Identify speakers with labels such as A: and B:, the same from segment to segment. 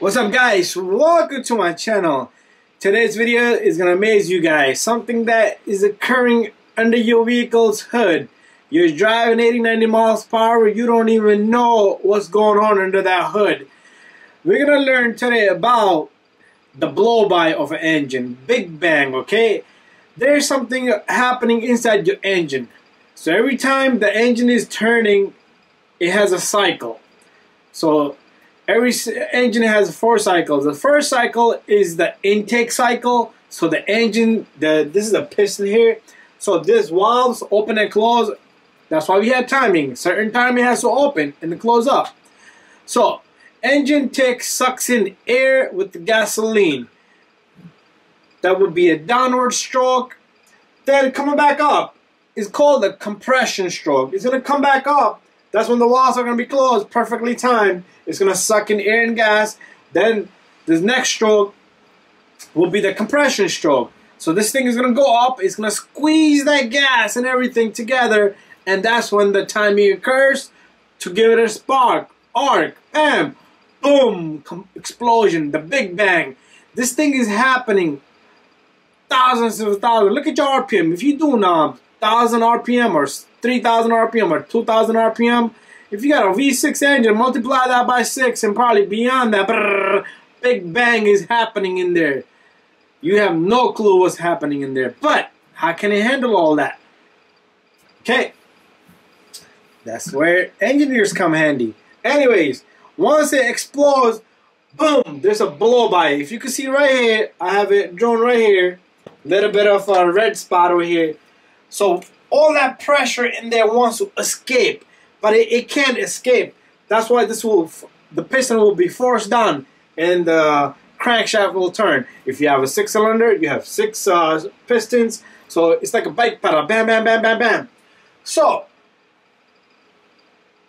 A: What's up guys? Welcome to my channel. Today's video is gonna amaze you guys. Something that is occurring under your vehicle's hood. You're driving 80, 90 miles per hour, you don't even know what's going on under that hood. We're gonna learn today about the blow-by of an engine. Big bang, okay? There's something happening inside your engine. So every time the engine is turning, it has a cycle. So every engine has four cycles. The first cycle is the intake cycle. So the engine, the this is a piston here. So this valves open and close. That's why we have timing. Certain time it has to open and close up. So engine take sucks in air with the gasoline. That would be a downward stroke. Then coming back up is called a compression stroke. It's gonna come back up that's when the walls are going to be closed, perfectly timed. It's going to suck in air and gas. Then the next stroke will be the compression stroke. So this thing is going to go up. It's going to squeeze that gas and everything together. And that's when the timing occurs to give it a spark, arc, bam, boom, explosion, the big bang. This thing is happening thousands of thousands. Look at your RPM. If you do now 1,000 RPM or 3,000 RPM or 2,000 RPM, if you got a V6 engine, multiply that by 6 and probably beyond that, brrr, big bang is happening in there. You have no clue what's happening in there. But how can it handle all that? Okay. That's where engineers come handy. Anyways, once it explodes, boom, there's a blow-by. If you can see right here, I have it drawn right here. Little bit of a red spot over here. So all that pressure in there wants to escape, but it, it can't escape. That's why this will, the piston will be forced down and the crankshaft will turn. If you have a six cylinder, you have six uh, pistons. So it's like a bike pedal, bam, bam, bam, bam, bam. So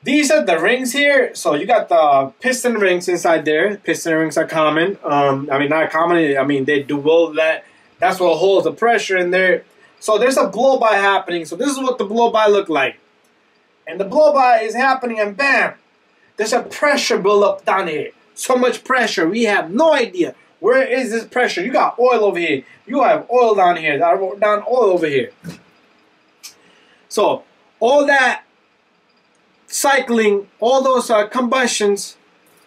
A: these are the rings here. So you got the piston rings inside there. Piston rings are common. Um, I mean, not common. I mean, they do well that. That's what holds the pressure in there. So there's a blow-by happening. So this is what the blow-by look like. And the blow-by is happening and bam, there's a pressure build-up down here. So much pressure. We have no idea. Where is this pressure? You got oil over here. You have oil down here. Down oil over here. So all that cycling, all those uh, combustions,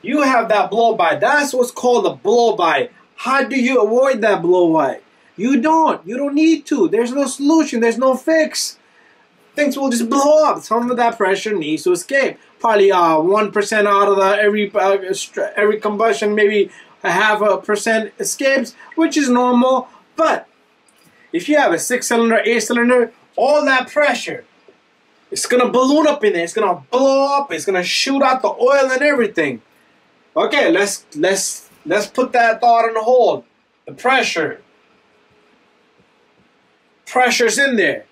A: you have that blow-by. That's what's called a blow-by. How do you avoid that blow-by? You don't. You don't need to. There's no solution. There's no fix. Things will just blow up. Some of that pressure needs to escape. Probably uh, 1% out of the every uh, every combustion, maybe a half a percent escapes, which is normal. But if you have a six cylinder, eight cylinder, all that pressure, it's gonna balloon up in there. It's gonna blow up. It's gonna shoot out the oil and everything. Okay, let's let's let's put that thought on hold. The pressure, pressures in there.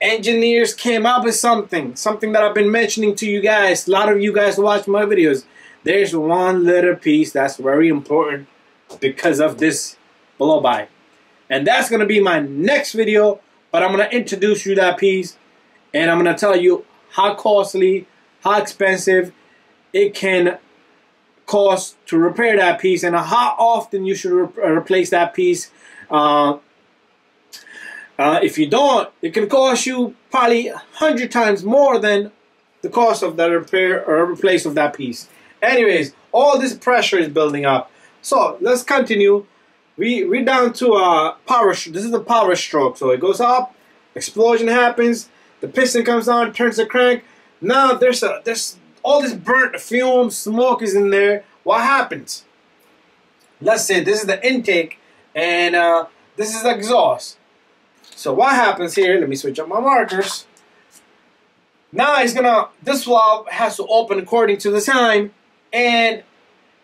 A: Engineers came up with something, something that I've been mentioning to you guys. A lot of you guys watch my videos. There's one little piece that's very important because of this blow-by. And that's going to be my next video, but I'm going to introduce you that piece and I'm going to tell you how costly, how expensive it can cost to repair that piece and how often you should re replace that piece. Uh, uh, if you don't, it can cost you probably a hundred times more than the cost of the repair or replace of that piece. Anyways, all this pressure is building up. So let's continue. We we down to a power. This is the power stroke. So it goes up, explosion happens, the piston comes on, turns the crank. Now there's a there's all this burnt fume, smoke is in there. What happens? Let's say this is the intake, and uh, this is the exhaust. So what happens here, let me switch up my markers. Now it's gonna, this valve has to open according to the time and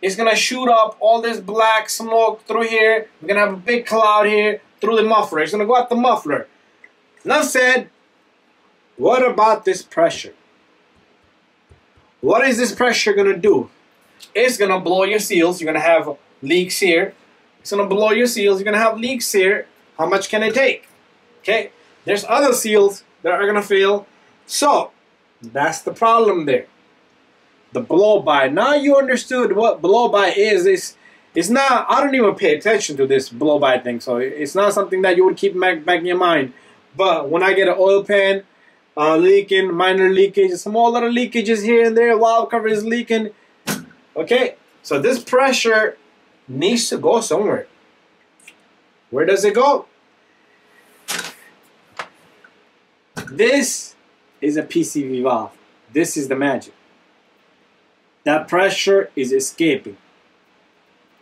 A: it's gonna shoot up all this black smoke through here. We're gonna have a big cloud here through the muffler. It's gonna go out the muffler. Enough said, what about this pressure? What is this pressure gonna do? It's gonna blow your seals. You're gonna have leaks here. It's gonna blow your seals. You're gonna have leaks here. How much can it take? Okay, there's other seals that are gonna fail. So that's the problem there. the blow by. Now you understood what blow by is. It's it's not. I don't even pay attention to this blow by thing, so it's not something that you would keep back back in your mind. But when I get an oil pan uh, leaking, minor leakage, small little leakages here and there, valve cover is leaking. Okay, so this pressure needs to go somewhere. Where does it go? This is a PCV valve. This is the magic. That pressure is escaping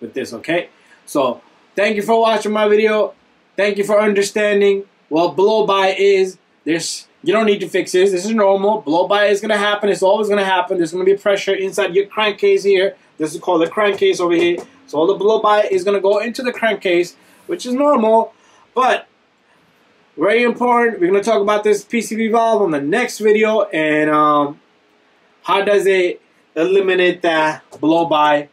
A: with this, okay? So, thank you for watching my video. Thank you for understanding what blow by is. There's you don't need to fix this. This is normal. Blow by is gonna happen. It's always gonna happen. There's gonna be pressure inside your crankcase here. This is called the crankcase over here. So all the blow by is gonna go into the crankcase, which is normal. But very important. We're gonna talk about this PCV valve on the next video and um, how does it eliminate that blow by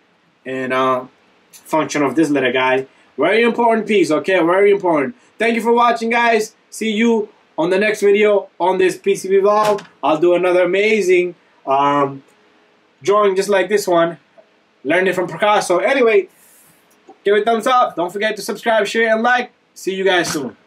A: and uh, function of this little guy. Very important piece, okay? Very important. Thank you for watching, guys. See you on the next video on this PCV valve. I'll do another amazing um, drawing just like this one. Learned it from Picasso. Anyway, give it a thumbs up. Don't forget to subscribe, share, and like. See you guys soon.